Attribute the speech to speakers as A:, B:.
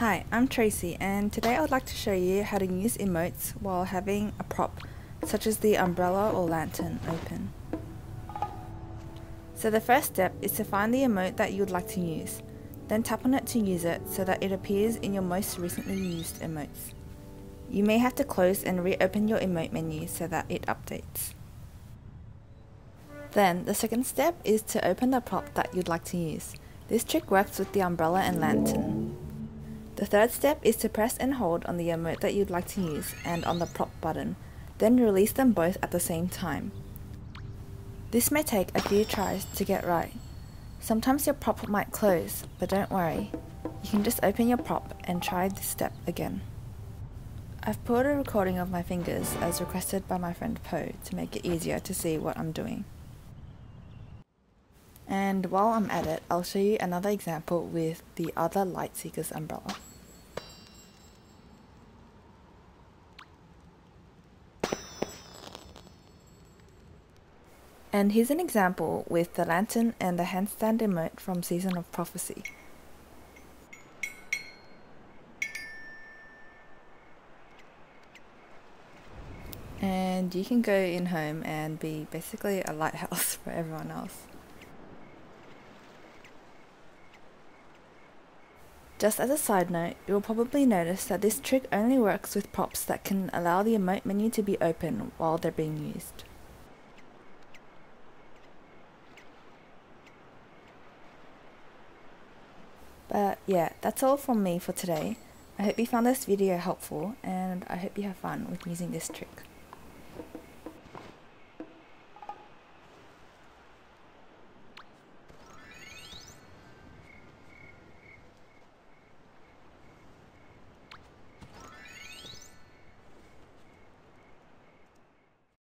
A: Hi, I'm Tracy and today I would like to show you how to use emotes while having a prop such as the umbrella or lantern open. So the first step is to find the emote that you would like to use, then tap on it to use it so that it appears in your most recently used emotes. You may have to close and reopen your emote menu so that it updates. Then the second step is to open the prop that you'd like to use. This trick works with the umbrella and lantern. The third step is to press and hold on the emote that you'd like to use and on the prop button, then release them both at the same time. This may take a few tries to get right. Sometimes your prop might close, but don't worry. You can just open your prop and try this step again. I've put a recording of my fingers as requested by my friend Poe to make it easier to see what I'm doing. And while I'm at it, I'll show you another example with the other Lightseekers umbrella. And here's an example with the lantern and the handstand emote from Season of Prophecy. And you can go in home and be basically a lighthouse for everyone else. Just as a side note, you'll probably notice that this trick only works with props that can allow the emote menu to be open while they're being used. But yeah, that's all from me for today. I hope you found this video helpful and I hope you have fun with using this trick.